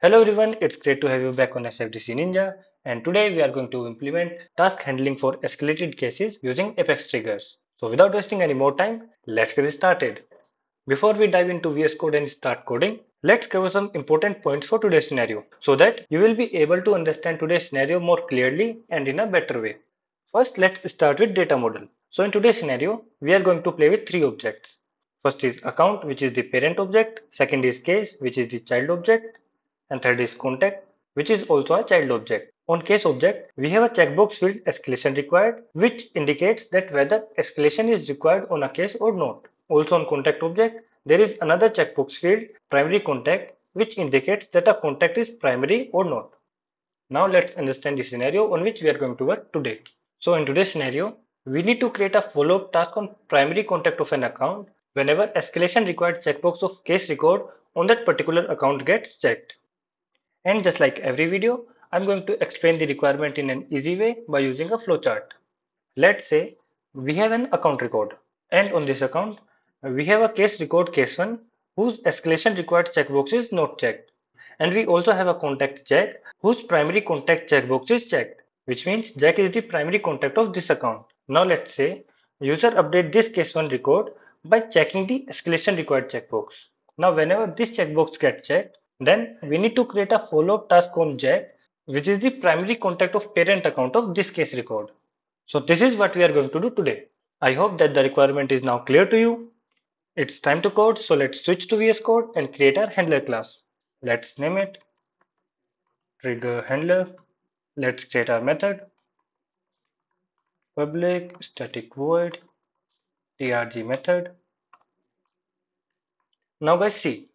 Hello everyone, it's great to have you back on SFDC Ninja and today we are going to implement task handling for escalated cases using Apex triggers. So without wasting any more time, let's get started. Before we dive into VS Code and start coding, let's cover some important points for today's scenario so that you will be able to understand today's scenario more clearly and in a better way. First, let's start with data model. So in today's scenario, we are going to play with three objects. First is account, which is the parent object. Second is case, which is the child object. And third is contact, which is also a child object. On case object, we have a checkbox field escalation required, which indicates that whether escalation is required on a case or not. Also on contact object, there is another checkbox field primary contact, which indicates that a contact is primary or not. Now let's understand the scenario on which we are going to work today. So in today's scenario, we need to create a follow-up task on primary contact of an account whenever escalation required checkbox of case record on that particular account gets checked. And just like every video, I'm going to explain the requirement in an easy way by using a flowchart. Let's say we have an account record and on this account we have a case record case 1 whose escalation required checkbox is not checked and we also have a contact Jack whose primary contact checkbox is checked which means Jack is the primary contact of this account. Now let's say user update this case 1 record by checking the escalation required checkbox. Now whenever this checkbox gets checked, then we need to create a follow-up task on Jack which is the primary contact of parent account of this case record. So this is what we are going to do today. I hope that the requirement is now clear to you. It's time to code, so let's switch to VS Code and create our handler class. Let's name it trigger handler. Let's create our method public static void trg method. Now guys see,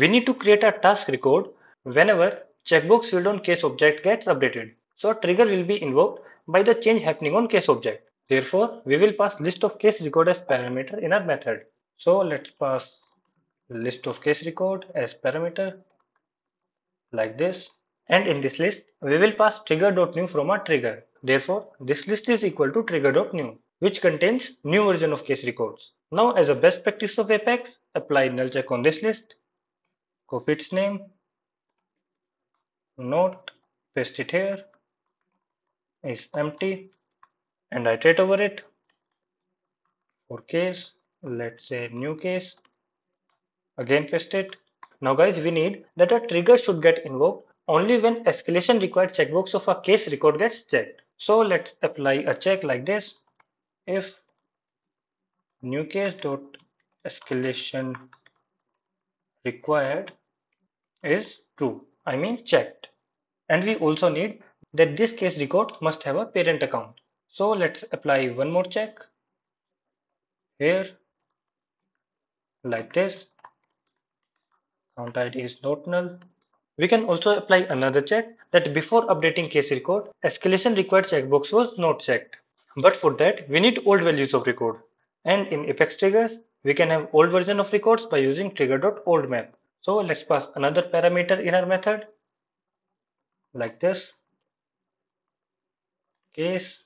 we need to create a task record whenever checkbox field on case object gets updated. So a trigger will be invoked by the change happening on case object. Therefore, we will pass list of case record as parameter in our method. So let's pass list of case record as parameter like this and in this list we will pass trigger.new from our trigger therefore this list is equal to trigger.new which contains new version of case records now as a best practice of apex apply null check on this list copy its name note paste it here is empty and iterate over it for case let's say new case again paste it now guys we need that a trigger should get invoked only when escalation required checkbox of a case record gets checked. So let's apply a check like this. If new case dot escalation required is true, I mean checked. And we also need that this case record must have a parent account. So let's apply one more check here like this count id is not null we can also apply another check that before updating case record, escalation required checkbox was not checked. But for that, we need old values of record. And in Apex triggers, we can have old version of records by using trigger.oldMap. So let's pass another parameter in our method. Like this. Case.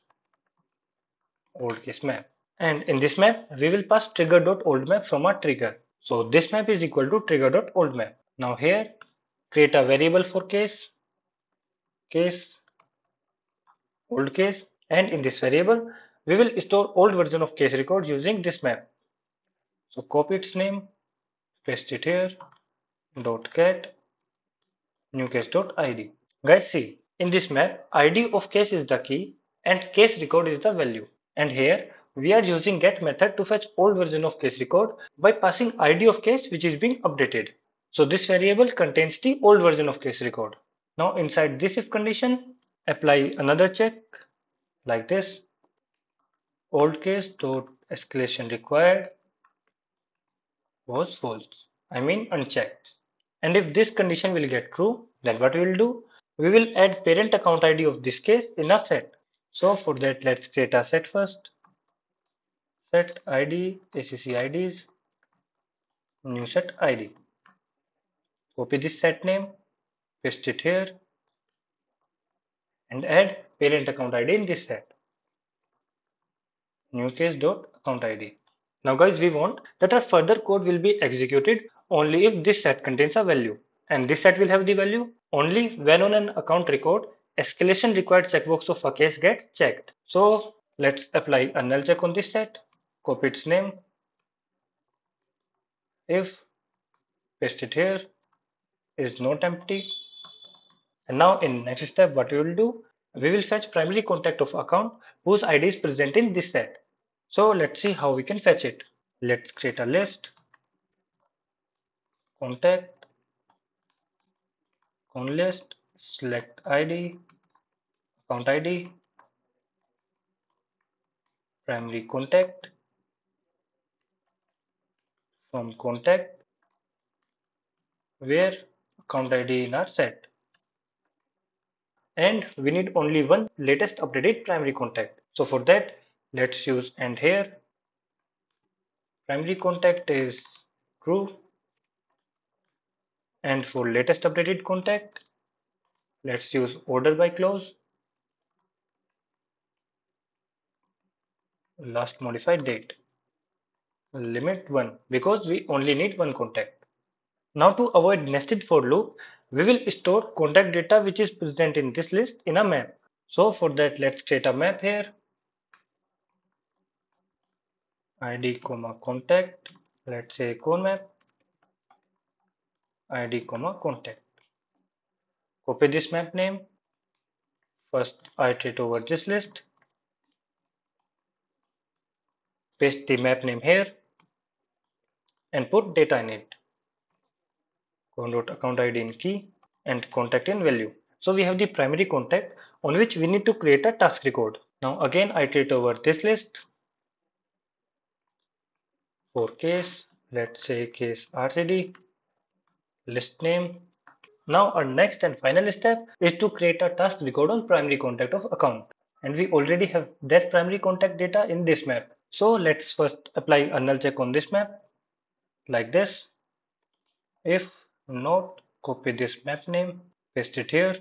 Old case map. And in this map we will pass trigger.oldMap from our trigger. So this map is equal to trigger.oldMap now here create a variable for case. Case. Old case. And in this variable we will store old version of case record using this map so copy its name paste it here dot get new case dot id guys see in this map id of case is the key and case record is the value and here we are using get method to fetch old version of case record by passing id of case which is being updated so this variable contains the old version of case record. Now inside this if condition, apply another check like this. Old case dot escalation required was false. I mean unchecked. And if this condition will get true, then what we will do? We will add parent account ID of this case in a set. So for that, let's create a set first. Set ID, ACC IDs, new set ID. Copy this set name, paste it here, and add parent account ID in this set. New case dot account ID. Now guys, we want that our further code will be executed only if this set contains a value. and this set will have the value only when on an account record escalation required checkbox of a case gets checked. So let's apply a null check on this set, copy its name, if paste it here is not empty and now in next step what we will do we will fetch primary contact of account whose id is present in this set so let's see how we can fetch it. Let's create a list. Contact. Con list. Select id account id primary contact. From contact. Where account id in our set. And we need only one latest updated primary contact. So for that let's use and here primary contact is true and for latest updated contact let's use order by clause last modified date limit 1 because we only need one contact. Now to avoid nested for loop, we will store contact data which is present in this list in a map. So for that let's create a map here. Id comma contact let's say con map id comma contact copy this map name first iterate over this list paste the map name here and put data in it. Convert account ID in key and contact in value. So we have the primary contact on which we need to create a task record. Now again iterate over this list for case, let's say case RCD, list name. Now our next and final step is to create a task record on primary contact of account. And we already have that primary contact data in this map. So let's first apply a null check on this map. Like this. If not copy this map name paste it here.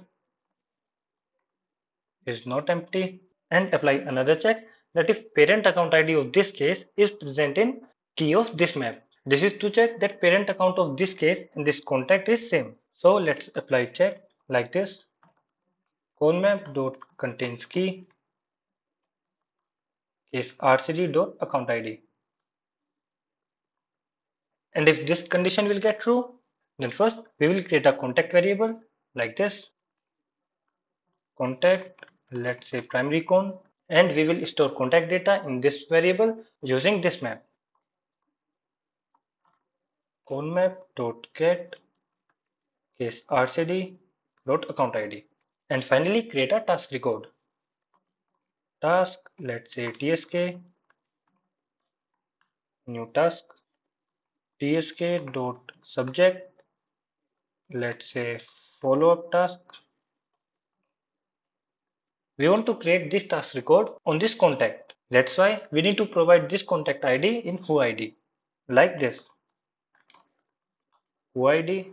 Is not empty. And apply another check that if parent account id of this case is present in key of this map. This is to check that parent account of this case and this contact is same. So let's apply check like this. conmap dot contains key case rcd dot account id and if this condition will get true, then first we will create a contact variable like this. Contact, let's say primary con, and we will store contact data in this variable using this map. conmap.get case rcd dot account id and finally create a task record. Task let's say tsk new task tsk dot subject let's say follow up task. We want to create this task record on this contact. That's why we need to provide this contact id in who id like this whoid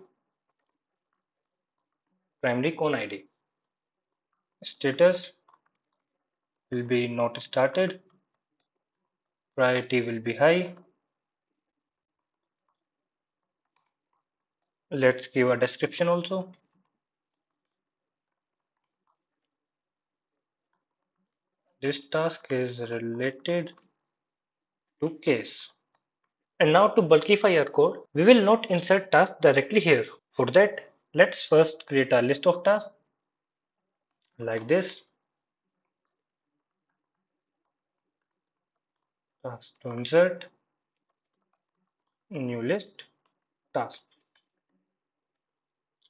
primary con id status will be not started. Priority will be high. Let's give a description also. This task is related to case and now to bulkify our code we will not insert task directly here for that let's first create a list of tasks like this task to insert new list task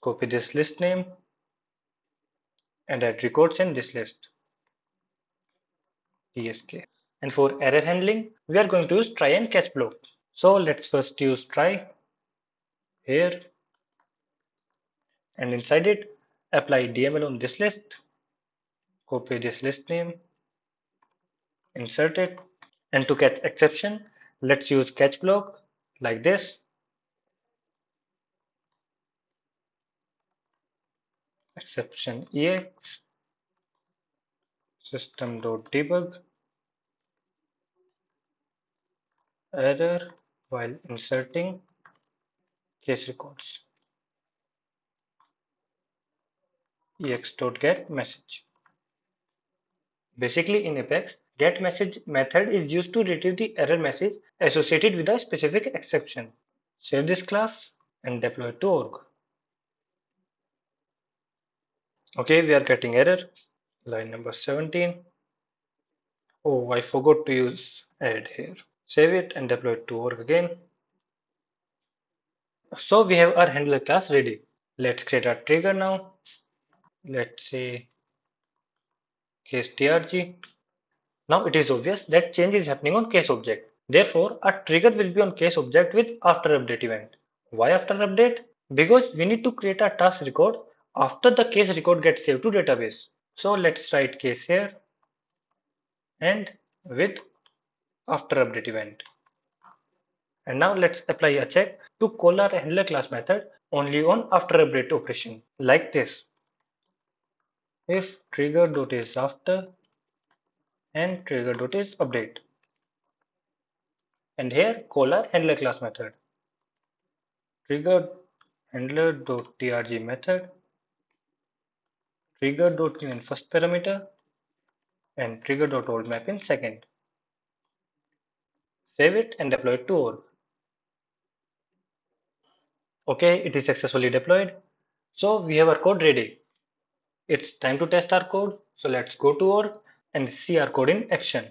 Copy this list name and add records in this list. TSK. And for error handling, we are going to use try and catch block. So let's first use try here and inside it apply DML on this list. Copy this list name, insert it and to catch exception, let's use catch block like this exception ex system.debug error while inserting case records ex.get message. Basically in Apex, get message method is used to retrieve the error message associated with a specific exception. Save this class and deploy to org. Okay, we are getting error. Line number 17. Oh, I forgot to use add here. Save it and deploy it to org again. So we have our handler class ready. Let's create a trigger now. Let's say case trg. Now it is obvious that change is happening on case object. Therefore, a trigger will be on case object with after update event. Why after update? Because we need to create a task record after the case record gets saved to database. So let's write case here and with after update event. And now let's apply a check to call our handler class method only on after update operation like this. If trigger dot is after and trigger dot is update. And here call our handler class method. Trigger handler dot trg method trigger dot new in first parameter and trigger dot old map in second. Save it and deploy it to org. Okay, it is successfully deployed. So we have our code ready. It's time to test our code. So let's go to org and see our code in action.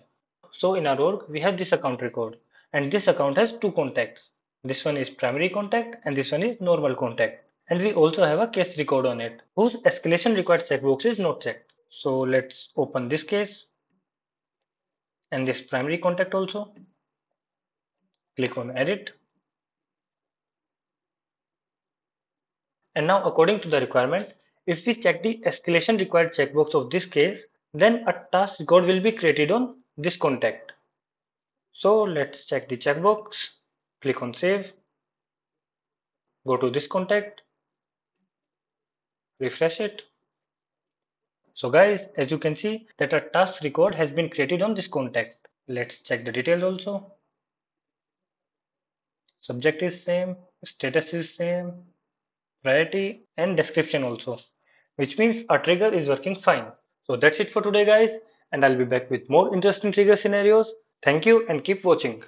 So in our org, we have this account record and this account has two contacts. This one is primary contact and this one is normal contact. And we also have a case record on it whose escalation required checkbox is not checked. So let's open this case and this primary contact also. Click on edit And now according to the requirement, if we check the escalation required checkbox of this case, then a task record will be created on this contact. So let's check the checkbox, click on save, go to this contact, refresh it. So guys, as you can see that a task record has been created on this contact. Let's check the details also. Subject is same, status is same, priority and description also. Which means our trigger is working fine. So that's it for today guys and i'll be back with more interesting trigger scenarios. Thank you and keep watching